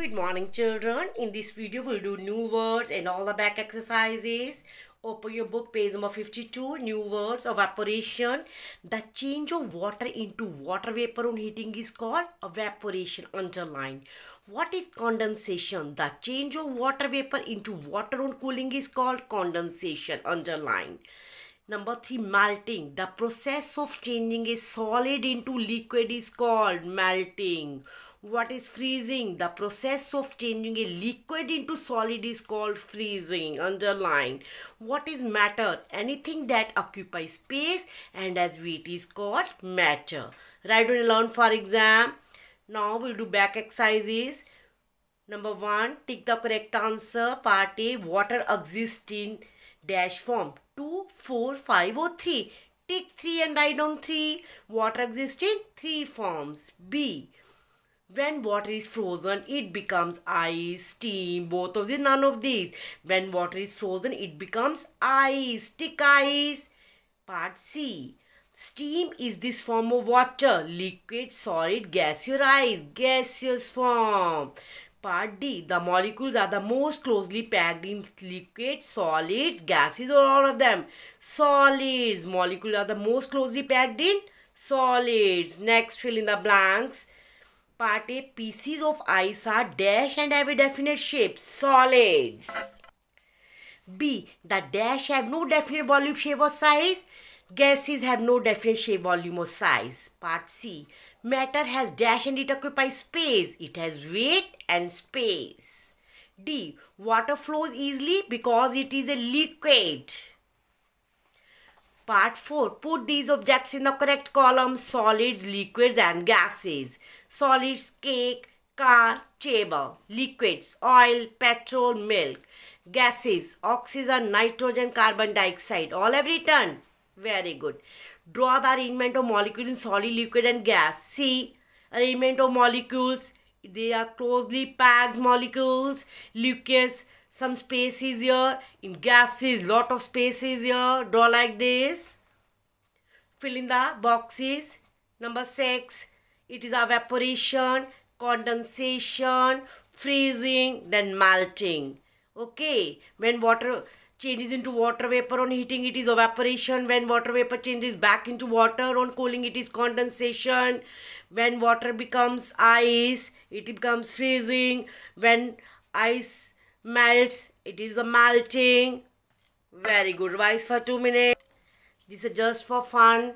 Good morning children. In this video we'll do new words and all the back exercises. Open your book page number 52 new words of evaporation. The change of water into water vapor on heating is called evaporation underline. What is condensation? The change of water vapor into water on cooling is called condensation underline. Number three, melting. The process of changing a solid into liquid is called melting. What is freezing? The process of changing a liquid into solid is called freezing. Underline. What is matter? Anything that occupies space and has weight is called matter. Write down learn for exam. Now we'll do back exercises. Number one, tick the correct answer. Part A, water exists in dash form. 2, 4, 5 or 3. Tick 3 and write down 3. Water exists in 3 forms. B, when water is frozen, it becomes ice, steam, both of these, none of these. When water is frozen, it becomes ice, stick ice. Part C. Steam is this form of water, liquid, solid, gaseous, ice, gaseous form. Part D. The molecules are the most closely packed in liquid, solids, gases or all of them. Solids. Molecules are the most closely packed in solids. Next, fill in the blanks. Part A pieces of ice are dash and have a definite shape, solids. B. The dash have no definite volume, shape or size. Gases have no definite shape, volume or size. Part C. Matter has dash and it occupies space. It has weight and space. D. Water flows easily because it is a liquid. Part 4. Put these objects in the correct column. Solids, liquids and gases. Solids, cake, car, table. Liquids, oil, petrol, milk. Gases, oxygen, nitrogen, carbon dioxide. All have written. Very good. Draw the arrangement of molecules in solid, liquid and gas. See, arrangement of molecules. They are closely packed molecules. Liquids, some space is here. In gases lot of space is here. Draw like this. Fill in the boxes. Number six. It is evaporation condensation freezing then melting. Okay. When water changes into water vapor on heating it is evaporation. When water vapor changes back into water on cooling it is condensation. When water becomes ice it becomes freezing. When ice melts it is a melting. Very good. Revise for two minutes. This is just for fun.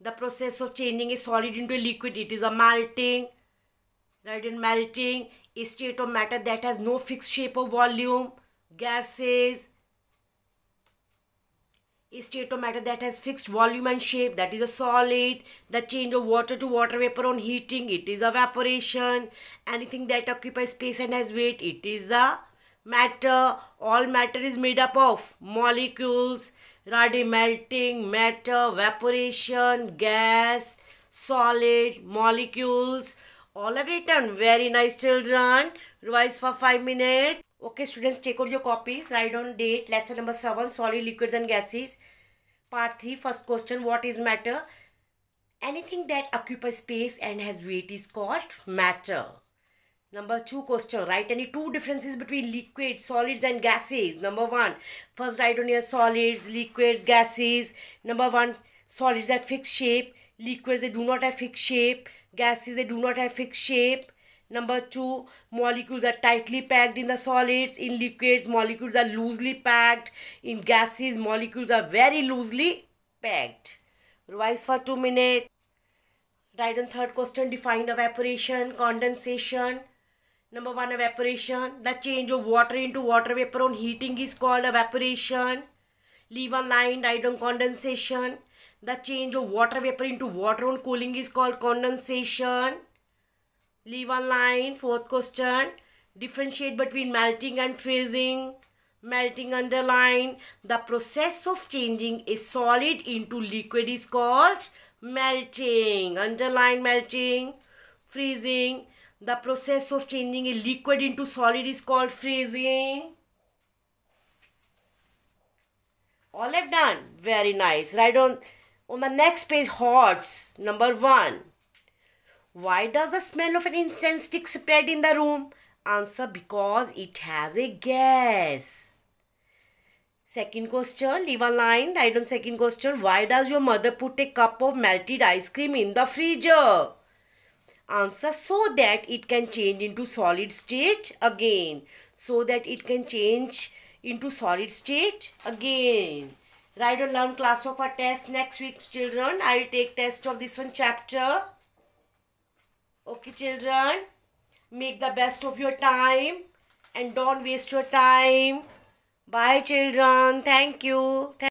The process of changing a solid into a liquid. It is a melting. Write in melting. A state of matter that has no fixed shape or volume. Gases. A state of matter that has fixed volume and shape. That is a solid. The change of water to water vapor on heating. It is evaporation. Anything that occupies space and has weight. It is a matter all matter is made up of molecules ready melting matter evaporation gas solid molecules all have written. Very nice children. Revise for five minutes. Okay students take out your copies. Write on date lesson number seven solid liquids and gases. Part three first question what is matter? Anything that occupies space and has weight is called matter Number two question. Write any two differences between liquids, solids and gases. Number one, first write on your solids, liquids, gases. Number one. Solids have fixed shape. Liquids they do not have fixed shape. Gases they do not have fixed shape. Number two. Molecules are tightly packed in the solids. In liquids molecules are loosely packed. In gases molecules are very loosely packed. Revise for two minutes. Write on third question. Define evaporation, condensation. Number one, evaporation. The change of water into water vapor on heating is called evaporation. Leave a line, write on condensation. The change of water vapor into water on cooling is called condensation. Leave a line. Fourth question. Differentiate between melting and freezing. Melting underline. The process of changing a solid into liquid is called melting. Underline melting. Freezing. The process of changing a liquid into solid is called freezing. All have done. Very nice. Write on, on the next page, hots. Number one. Why does the smell of an incense stick spread in the room? Answer because it has a gas. Second question, leave a line, write on second question. Why does your mother put a cup of melted ice cream in the freezer? Answer, so that it can change into solid state again. So that it can change into solid state again. Write and learn class of a test next week children. I will take test of this one chapter. Okay children. Make the best of your time and don't waste your time. Bye children. Thank you. Thank